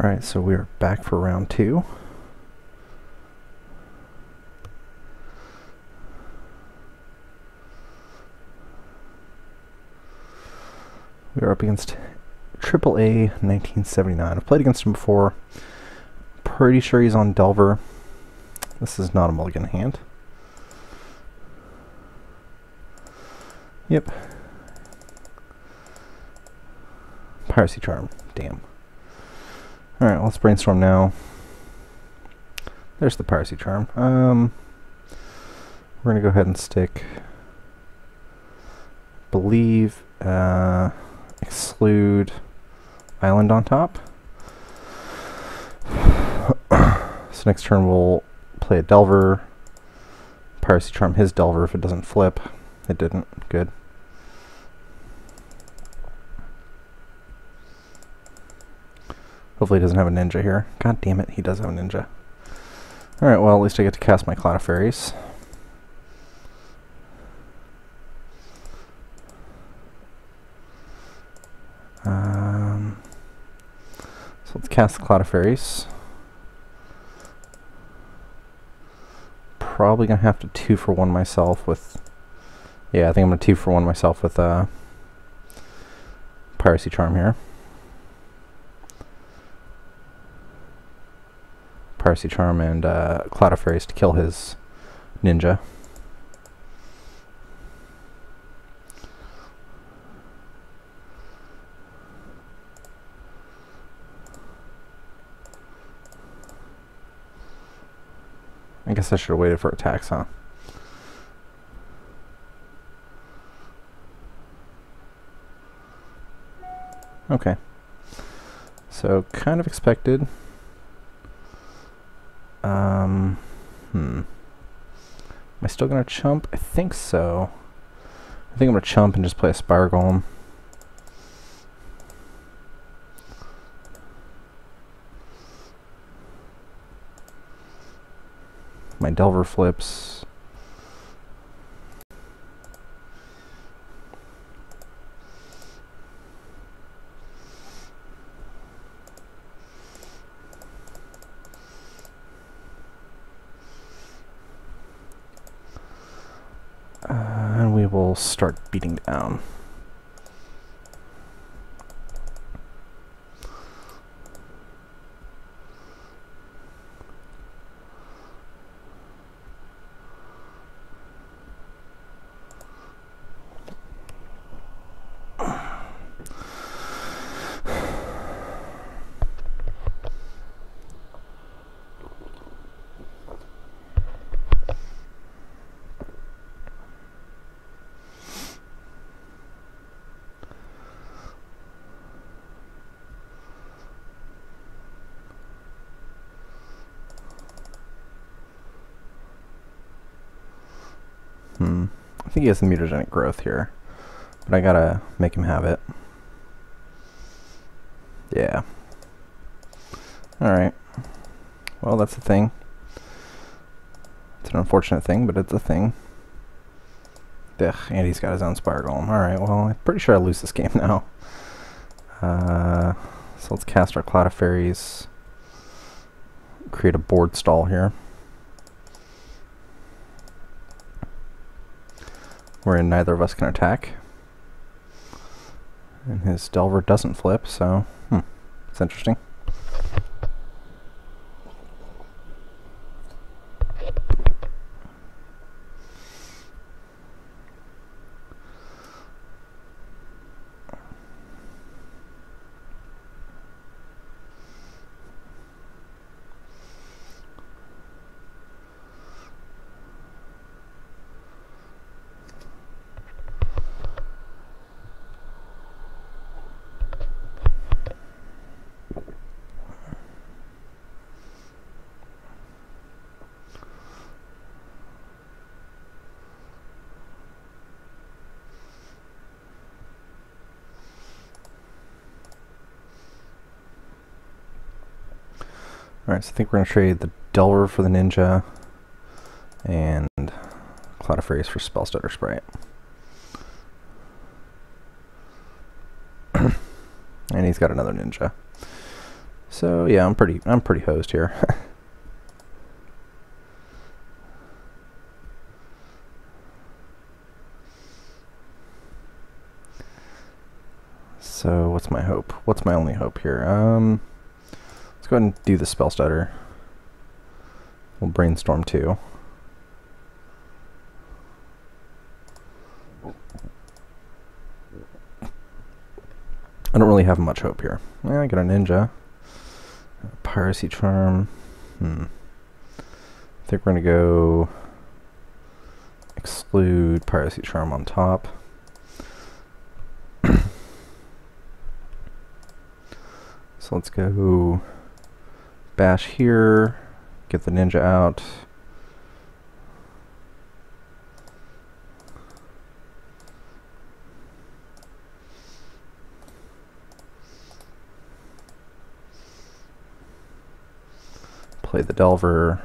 Alright, so we're back for round two. We are up against AAA 1979. I've played against him before. Pretty sure he's on Delver. This is not a mulligan hand. Yep. Piracy Charm. Damn. Alright, let's brainstorm now. There's the Piracy Charm. Um, we're going to go ahead and stick... Believe... Uh, exclude island on top. so next turn we'll play a Delver. Piracy Charm his Delver if it doesn't flip. It didn't. Good. Hopefully he doesn't have a ninja here. God damn it, he does have a ninja. Alright, well at least I get to cast my Cloud of Faeries. Um, so let's cast the Cloud of Faeries. Probably gonna have to two for one myself with. Yeah, I think I'm gonna two for one myself with uh, Piracy Charm here. Piracy Charm and uh, Cloud of Faeries to kill his ninja. I guess I should have waited for attacks, huh? Okay. So, kind of expected. Um, hmm. Am I still going to chump? I think so. I think I'm going to chump and just play a Spire Golem. my Delver flips. We will start beating down. Hmm. I think he has the mutagenic growth here. But I gotta make him have it. Yeah. Alright. Well, that's a thing. It's an unfortunate thing, but it's a thing. Ugh, and he's got his own Spire Golem. Alright, well, I'm pretty sure I lose this game now. Uh, so let's cast our Cloud of Faeries. Create a board stall here. Wherein neither of us can attack. And his Delver doesn't flip, so, hmm, it's interesting. Alright, so I think we're going to trade the Delver for the Ninja and Cloud of Faeries for Spellstutter Sprite. and he's got another Ninja. So yeah, I'm pretty I'm pretty hosed here. so what's my hope? What's my only hope here? Um, go ahead and do the spell stutter. We'll brainstorm too. I don't really have much hope here. Yeah, I got a ninja. Piracy charm. Hmm. I think we're going to go exclude piracy charm on top. so let's go bash here, get the ninja out. play the Delver.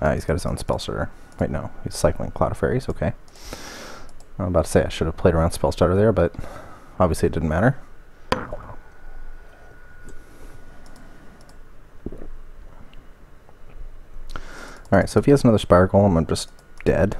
Ah, he's got his own Spellstutter. Wait, no, he's cycling Cloud of Faeries, okay. I'm about to say I should have played around Spellstutter there, but obviously it didn't matter. Alright, so if he has another Spire I'm just dead.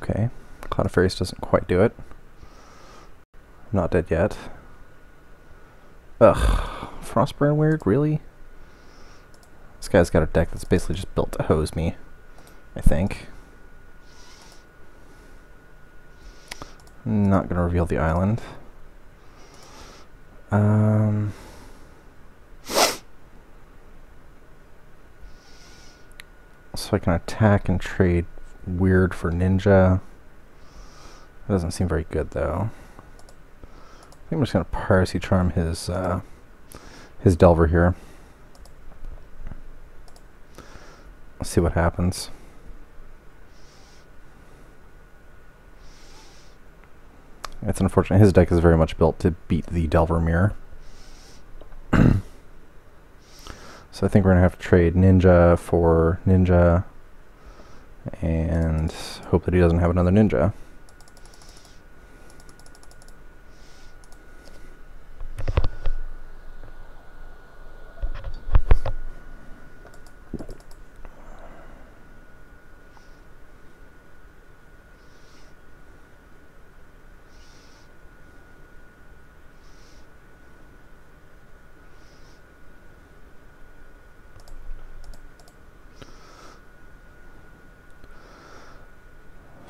Okay, Cloud of Faeries doesn't quite do it. Not dead yet. Ugh, Frostburn weird, really? This guy's got a deck that's basically just built to hose me, I think. Not gonna reveal the island. Um... So I can attack and trade weird for ninja. That doesn't seem very good though. I think I'm just gonna piracy charm his uh, his delver here. Let's see what happens. It's unfortunate. His deck is very much built to beat the Delver Mirror. so I think we're going to have to trade Ninja for Ninja and hope that he doesn't have another ninja.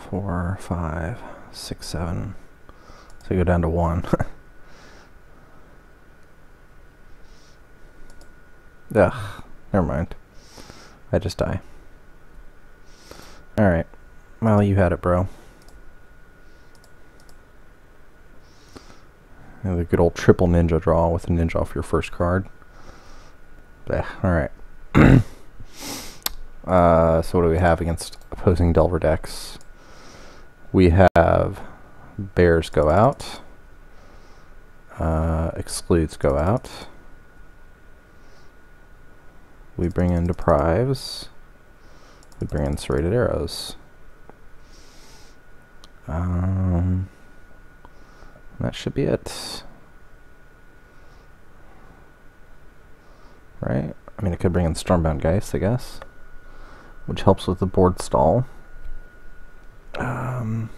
Four, five, six, seven. So you go down to one. Ugh, never mind. I just die. Alright. Well, you had it, bro. the good old triple ninja draw with a ninja off your first card. Alright. uh, so what do we have against opposing Delver decks? We have bears go out, uh, excludes go out. We bring in deprives. We bring in serrated arrows. Um, that should be it. Right? I mean, it could bring in Stormbound Geist, I guess, which helps with the board stall. Um,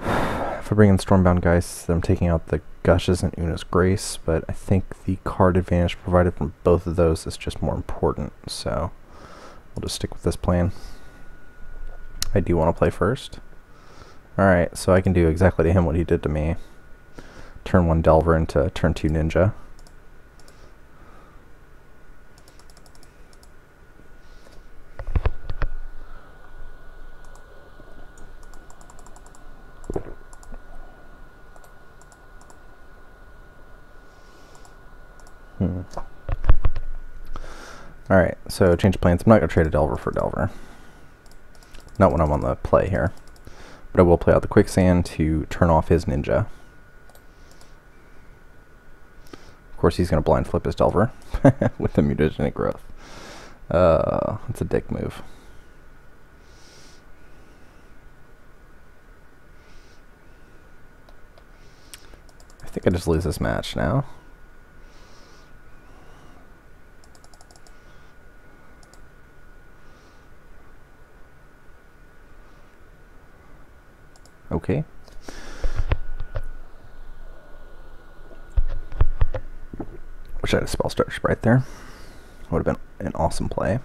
if I bring in Stormbound Geist, I'm taking out the Gushes and Una's Grace, but I think the card advantage provided from both of those is just more important, so we'll just stick with this plan. I do want to play first. Alright, so I can do exactly to him what he did to me. Turn 1 Delver into turn 2 Ninja. Hmm. Alright, so change of plans. I'm not going to trade a Delver for Delver. Not when I'm on the play here. But I will play out the Quicksand to turn off his Ninja. Of course, he's going to blind flip his Delver with the mutagenic growth. Uh, that's a dick move. I think I just lose this match now. Okay. Wish I had a Spellstutter Sprite there. Would have been an awesome play.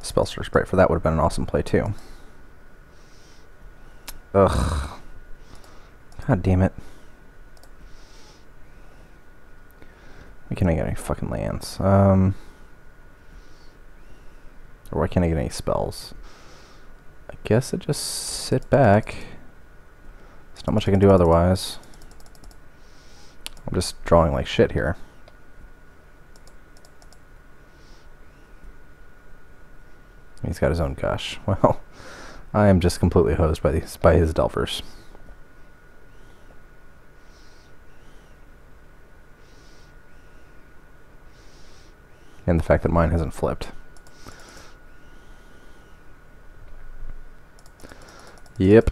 Spellstutter Sprite for that would have been an awesome play too. Ugh. God damn it. Why can't I get any fucking lands? Um, or why can't I get any spells? I guess I just sit back. There's not much I can do otherwise. I'm just drawing like shit here. He's got his own gush. Well, I am just completely hosed by these by his Delvers. And the fact that mine hasn't flipped. Yep.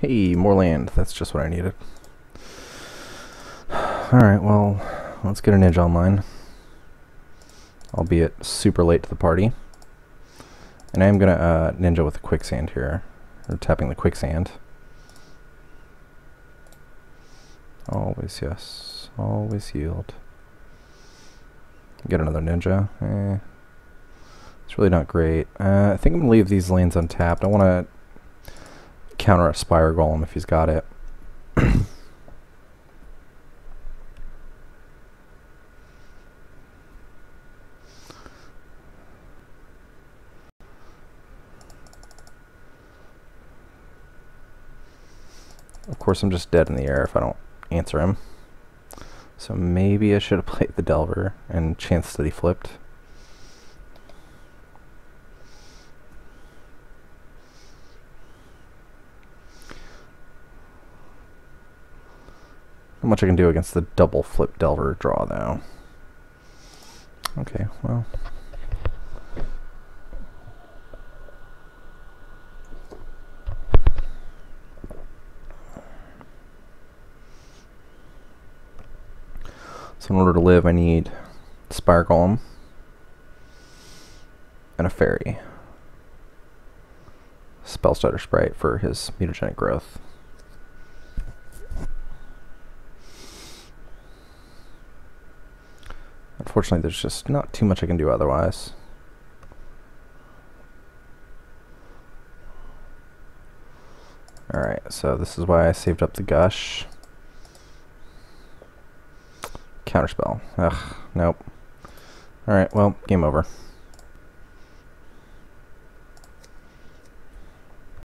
Hey, more land. That's just what I needed. Alright, well, let's get an edge online. Albeit super late to the party. And I am going to uh, ninja with the quicksand here. Or tapping the quicksand. Always yes. Always yield. Get another ninja. Eh. It's really not great. Uh, I think I'm going to leave these lanes untapped. I want to counter a Spire Golem if he's got it. of course, I'm just dead in the air if I don't answer him. So maybe I should have played the Delver and chance that he flipped. Much I can do against the double flip Delver draw though. Okay, well. So in order to live, I need Spire Golem and a Fairy. Spellstutter Sprite for his mutagenic growth. Unfortunately, there's just not too much I can do otherwise. Alright, so this is why I saved up the Gush. Counterspell. Ugh, nope. Alright, well, game over.